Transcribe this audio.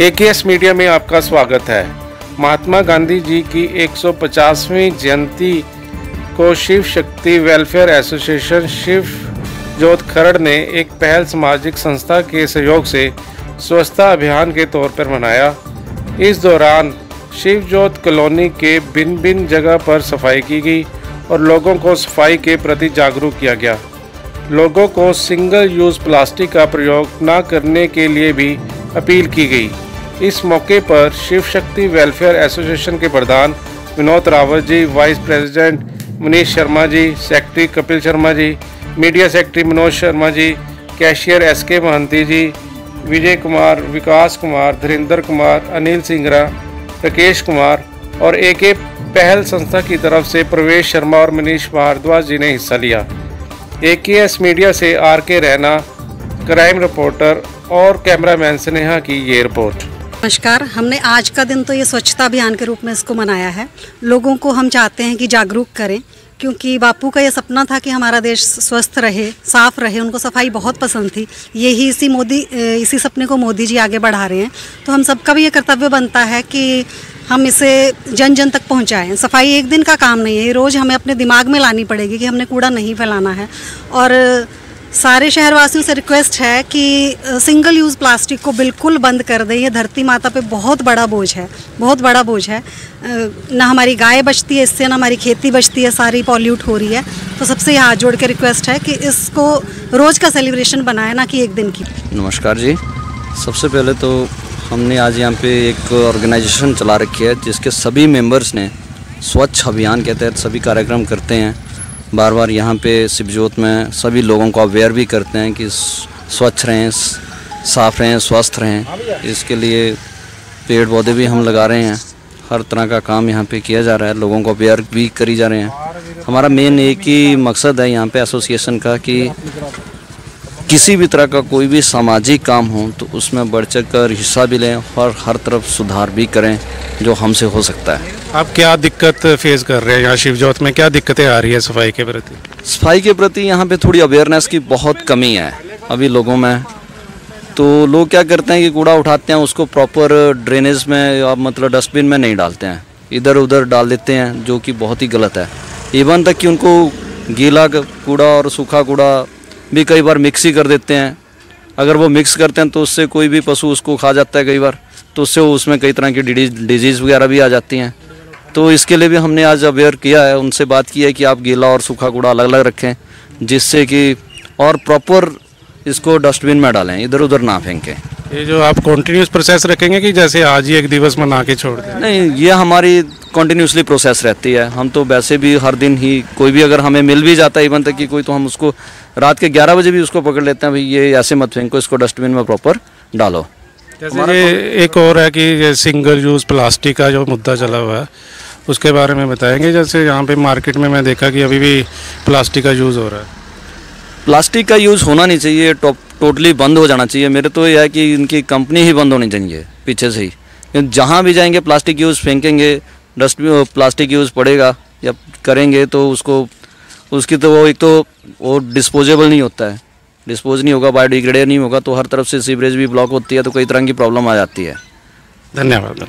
AKS media में आपका स्वागत है। महात्मा गांधी जी की 150वीं जयंती को शिव शक्ति वेलफेयर एसोसिएशन शिव जोत खरड़ ने एक पहल सामाजिक संस्था के सहयोग से स्वच्छता अभियान के तौर पर मनाया। इस दौरान शिव जोत कॉलोनी के भिन्न भिन्न जगह पर सफ़ाई की गई और लोगों को सफ़ाई के प्रति जागरूक किया गया। लोगों को सिंगल यूज़ प्लास्टिक का प्रयोग न करने के लिए भी अपील की गई। इस मौके पर शिव शक्ति वेलफेयर एसोसिएशन के प्रधान Vinod Rawat ji, vice president Manish Sharma ji, secretary Kapil Sharma ji, media secretary Manoj Sharma ji, cashier S K Mahanti ji, Vijay Kumar, विकास कुमार धीरेन्द्र कुमार, अनिल सिंगरा, राकेश कुमार और ए के पहल संस्था की तरफ़ से प्रवेश शर्मा और मनीष भारद्वाज जी ने हिस्सा लिया। ए के एस मीडिया से R K Raina, crime reporter और कैमरामैन स्नेहा की ये रिपोर्ट। नमस्कार। हमने आज का दिन तो ये स्वच्छता अभियान के रूप में इसको मनाया है। लोगों को हम चाहते हैं कि जागरूक करें, क्योंकि बापू का ये सपना था कि हमारा देश स्वस्थ रहे, साफ़ रहे, उनको सफ़ाई बहुत पसंद थी। यही इसी मोदी, इसी सपने को मोदी जी आगे बढ़ा रहे हैं। तो हम सबका भी ये कर्तव्य बनता है कि हम इसे जन जन तक पहुंचाएँ। सफ़ाई एक दिन का काम नहीं है रोज़ हमें अपने दिमाग में लानी पड़ेगी कि हमने कूड़ा नहीं फैलाना है। और सारे शहरवासियों से रिक्वेस्ट है कि सिंगल यूज़ प्लास्टिक को बिल्कुल बंद कर दें। ये धरती माता पे बहुत बड़ा बोझ है, बहुत बड़ा बोझ है। ना हमारी गाय बचती है, इससे ना हमारी खेती बचती है, सारी पॉल्यूट हो रही है। तो सबसे हाथ जोड़ के रिक्वेस्ट है कि इसको रोज़ का सेलिब्रेशन बनाए, ना कि एक दिन की। नमस्कार जी। सबसे पहले तो हमने आज यहाँ पे एक ऑर्गेनाइजेशन चला रखी है, जिसके सभी मेंबर्स ने स्वच्छ अभियान के तहत सभी कार्यक्रम करते हैं। बार बार यहाँ पे शिवजोत में सभी लोगों को अवेयर भी करते हैं कि स्वच्छ रहें साफ़ रहें, स्वस्थ रहें। इसके लिए पेड़ पौधे भी हम लगा रहे हैं। हर तरह का काम यहाँ पे किया जा रहा है। लोगों को अवेयर भी करी जा रहे हैं। हमारा मेन एक ही मकसद है यहाँ पे एसोसिएशन का कि किसी भी तरह का कोई भी सामाजिक काम हो तो उसमें बढ़ चढ़ कर हिस्सा भी लें और हर तरफ़ सुधार भी करें, जो हमसे हो सकता है। आप क्या दिक्कत फेस कर रहे हैं यहाँ शिवजोत में? क्या दिक्कतें आ रही है सफ़ाई के प्रति? सफ़ाई के प्रति यहाँ पे थोड़ी अवेयरनेस की बहुत कमी है अभी लोगों में। तो लोग क्या करते हैं कि कूड़ा उठाते हैं, उसको प्रॉपर ड्रेनेज में या मतलब डस्टबिन में नहीं डालते हैं। इधर उधर डाल देते हैं, जो कि बहुत ही गलत है। इवन तक कि उनको गीला कूड़ा और सूखा कूड़ा भी कई बार मिक्स ही कर देते हैं। अगर वो मिक्स करते हैं तो उससे कोई भी पशु उसको खा जाता है कई बार। तो उससे उसमें कई तरह की डिज़ीज़ वगैरह भी आ जाती हैं। तो इसके लिए भी हमने आज अवेयर किया है उनसे बात की है कि आप गीला और सूखा कूड़ा अलग अलग रखें जिससे कि और प्रॉपर इसको डस्टबिन में डालें इधर उधर ना फेंकें। ये जो आप कॉन्टीन्यूस प्रोसेस रखेंगे कि जैसे आज ही एक दिवस मना के छोड़ दें? नहीं ये हमारी कॉन्टीन्यूसली प्रोसेस रहती है। हम तो वैसे भी हर दिन ही कोई भी अगर हमें मिल भी जाता है इवन तक कि कोई तो हम उसको रात के 11 बजे भी उसको पकड़ लेते हैं भाई ये ऐसे मत फेंको इसको डस्टबिन में प्रॉपर डालो। जैसे ये एक और है कि सिंगल यूज़ प्लास्टिक का जो मुद्दा चला हुआ है उसके बारे में बताएँगे। जैसे यहाँ पे मार्केट में मैं देखा कि अभी भी प्लास्टिक का यूज़ हो रहा है। प्लास्टिक का यूज़ होना नहीं चाहिए टोटली बंद हो जाना चाहिए। मेरे तो यह है कि इनकी कंपनी ही बंद होनी चाहिए पीछे से ही। जहाँ भी जाएँगे प्लास्टिक यूज़ फेंकेंगे डस्टबिन प्लास्टिक यूज़ पड़ेगा या करेंगे तो उसको उसकी तो वो एक तो वो डिस्पोजेबल नहीं होता है। डिस्पोज नहीं होगा बायोडिग्रेडेड नहीं होगा तो हर तरफ़ से सीवरेज भी ब्लॉक होती है तो कई तरह की प्रॉब्लम आ जाती है। धन्यवाद।